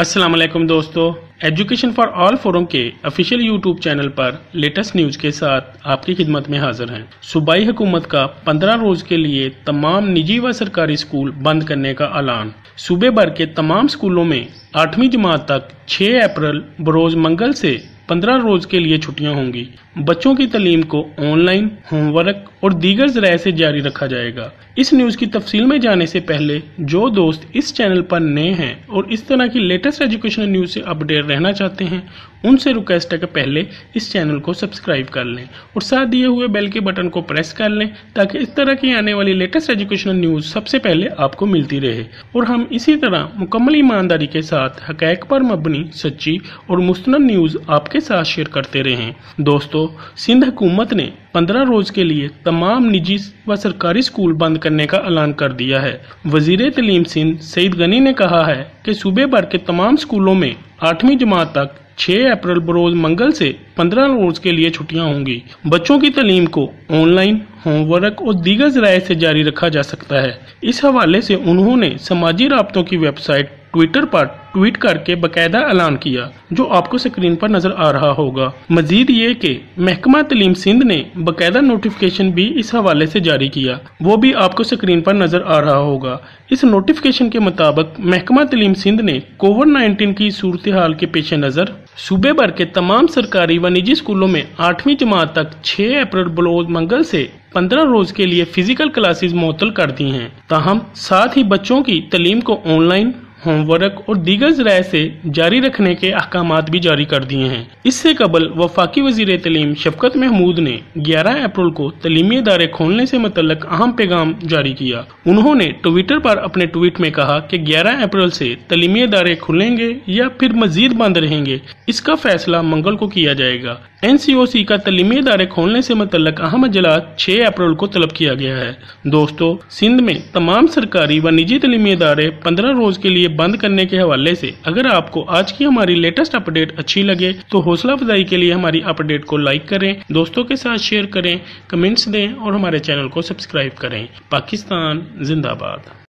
अस्सलाम वालेकुम दोस्तों। एजुकेशन फॉर ऑल फोरम के ऑफिशियल यूट्यूब चैनल पर लेटेस्ट न्यूज़ के साथ आपकी खिदमत में हाजिर हैं। सूबाई हुकूमत का 15 रोज के लिए तमाम निजी व सरकारी स्कूल बंद करने का ऐलान। सूबे भर के तमाम स्कूलों में आठवीं जमात तक 6 अप्रैल बरोज मंगल से 15 रोज के लिए छुट्टियाँ होंगी। बच्चों की तलीम को ऑनलाइन, होमवर्क और दीगर जराये से जारी रखा जाएगा। इस न्यूज़ की तफसील में जाने से पहले जो दोस्त इस चैनल पर नए हैं और इस तरह की लेटेस्ट एजुकेशनल न्यूज़ से अपडेट रहना चाहते हैं, उनसे रिक्वेस्ट है कि पहले इस चैनल को सब्सक्राइब कर लें और साथ दिए हुए बेल के बटन को प्रेस कर लें ताकि इस तरह की आने वाली लेटेस्ट एजुकेशनल न्यूज़ सबसे पहले आपको मिलती रहे। और हम इसी तरह मुकम्मल ईमानदारी के साथ हकैक पर मबनी, सच्ची और मुस्तन न्यूज़ आपके साथ शेयर करते रहें दोस्तों, सिंध हुकूमत ने पंद्रह रोज के लिए तमाम निजी व सरकारी स्कूल बंद करने का ऐलान कर दिया है। वज़ीर तलीम सिंध सईद गनी ने कहा है कि सूबे भर के तमाम स्कूलों में आठवीं जमात तक 6 अप्रैल बरोज मंगल से 15 रोज के लिए छुट्टियाँ होंगी। बच्चों की तलीम को ऑनलाइन, होमवर्क और दीगर जराये से जारी रखा जा सकता है। इस हवाले से उन्होंने समाजी रबतों की वेबसाइट ट्विटर पर ट्वीट करके बकायदा ऐलान किया, जो आपको स्क्रीन पर नज़र आ रहा होगा। मजीद ये कि महकमा तलीम सिंध ने बकायदा नोटिफिकेशन भी इस हवाले से जारी किया। वो भी आपको स्क्रीन पर नज़र आ रहा होगा। इस नोटिफिकेशन के मुताबिक, महकमा तलीम सिंध ने कोविड नाइन्टीन की सूरत हाल के पेश नज़र, सूबे भर के तमाम सरकारी व निजी स्कूलों में आठवीं जमात तक 6 अप्रैल बलोज मंगल से 15 रोज के लिए फ़िज़िकल क्लासेस मुअतल कर दी हैं। ताहम साथ ही बच्चों की तलीम को ऑनलाइन होमवर्क और दीगर जराये से जारी रखने के अहकाम भी जारी कर दिए हैं। इससे कबल वफाकी वज़ीर तलीम शफकत महमूद ने 11 अप्रैल को तलीमी इदारे खोलने से मुतलक अहम पैगाम जारी किया। उन्होंने ट्विटर पर अपने ट्वीट में कहा कि 11 अप्रैल से तलीमी इदारे खुलेंगे या फिर मजीद बंद रहेंगे, इसका फैसला मंगल को किया जाएगा। एन सी ओ सी का तलीमी इदारे खोलने से मुतलक अहम अजला छह अप्रैल को तलब किया गया है। दोस्तों, सिंध में तमाम सरकारी व निजी तलीमी इदारे पंद्रह रोज के लिए बंद करने के हवाले से अगर आपको आज की हमारी लेटेस्ट अपडेट अच्छी लगे तो हौसला अफजाई के लिए हमारी अपडेट को लाइक करें, दोस्तों के साथ शेयर करें कमेंट्स दें और हमारे चैनल को सब्सक्राइब करें। पाकिस्तान, जिंदाबाद।